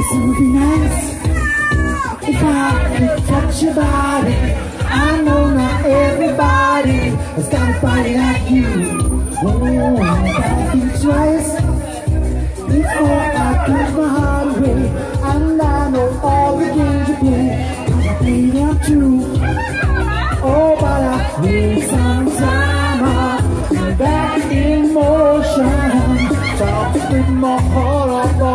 it would be nice if I could touch your body. I know not everybody has got a body like you. Oh, I gotta think twice before I give my heart away. And I know all the games you play, cause I play them too. Oh, but I need some time. I'm back in motion. Talk with my heart.